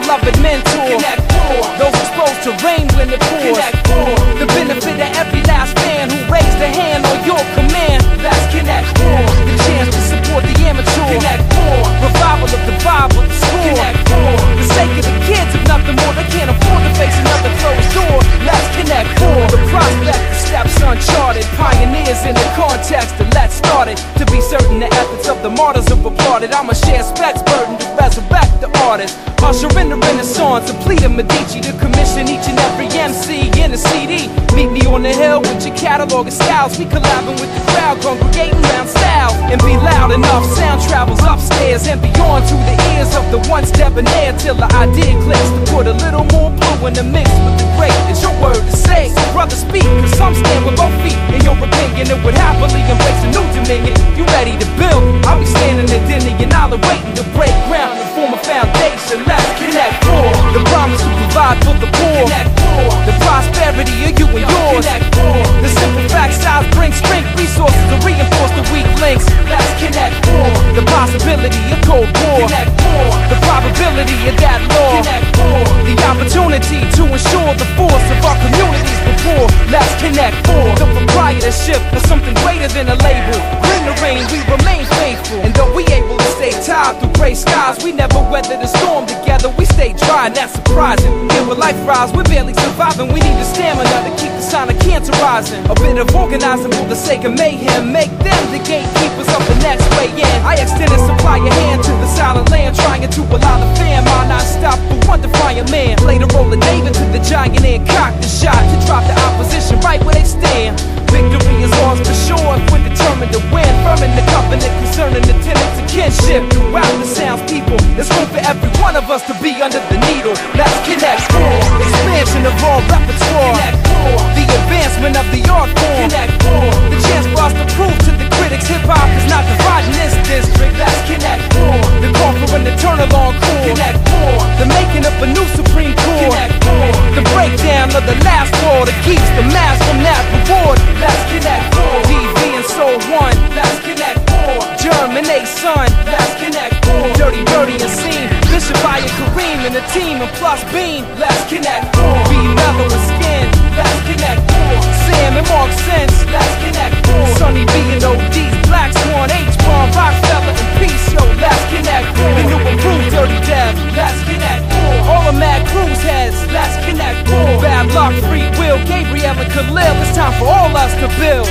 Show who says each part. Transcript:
Speaker 1: beloved mentor. Those exposed to rain when it pours. The benefit of every last fan who raised a hand on your command.
Speaker 2: Let's connect for.
Speaker 1: The chance to support the amateur.
Speaker 2: Connect for.
Speaker 1: Revival of the Bible, the score.
Speaker 2: Connect for.
Speaker 1: The sake of the kids, if nothing more, they can't afford to face another closed door. Let's connect for. The prospect, the steps uncharted. Pioneers in the context, and let's start it. To be certain, the efforts of the martyrs have applauded. I'ma share specs, burden to resurrect the artist. Usher in the renaissance, and plead a Medici to commission each and every MC in a CD. Meet me on the hill with your catalog of styles. We collabing with the crowd, congregating round style. And be loud enough, sound travels upstairs and beyond to the ears of the stepping there till the idea clicks to put a little more blue in the mix with the Let's connect for. The promise to provide for the poor.
Speaker 2: Connect for.
Speaker 1: The prosperity of you and yours.
Speaker 2: Connect for.
Speaker 1: The simple fact size bring strength, resources to reinforce the weak links.
Speaker 2: Let's connect for.
Speaker 1: The possibility of cold war.
Speaker 2: Connect for.
Speaker 1: The probability of that law.
Speaker 2: Connect for.
Speaker 1: The opportunity to ensure the force of our communities before. Let's connect for the proprietorship of something greater than a label. In the rain, we remain gray skies, we never weather the storm together. We stay dry, and that's surprising. Here where life rise, we're barely surviving. We need the stamina to keep the sign of cancer rising. A bit of organizing for the sake of mayhem. Make them the gatekeepers of the next way in. I extend and supply a hand to the silent land, trying to allow the fam. I not stop for one defiant man. The role of David to the giant and cock the shot to drop the opposition kinship. Throughout the sounds people, there's room for every one of us to be under the needle. Let's connect. Team and plus Bean.
Speaker 2: Let's connect for.
Speaker 1: Be mellow and skin.
Speaker 2: Let's connect for.
Speaker 1: Sam and Mark Sense.
Speaker 2: Let's connect for.
Speaker 1: Sonny B and ODs. Black Swan, H-Bomb, Rockefeller and Peace. Yo, let's connect. The new improved Dirty Dev.
Speaker 2: Let's connect for.
Speaker 1: All the Mad Cruise heads.
Speaker 2: Let's connect for.
Speaker 1: Bad luck, free will, Gabriel and Khalil. It's time for all us to build.